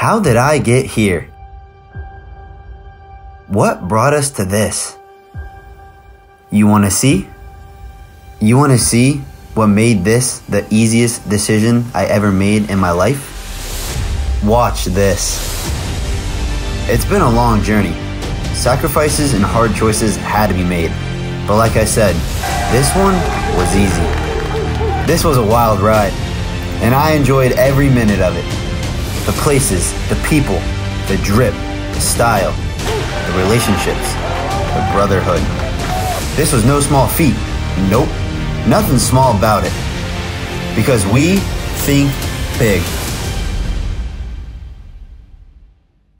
How did I get here? What brought us to this? You want to see? You want to see what made this the easiest decision I ever made in my life? Watch this. It's been a long journey. Sacrifices and hard choices had to be made. But like I said, this one was easy. This was a wild ride, and I enjoyed every minute of it. The places, the people, the drip, the style, the relationships, the brotherhood. This was no small feat. Nope, nothing small about it. Because we think big.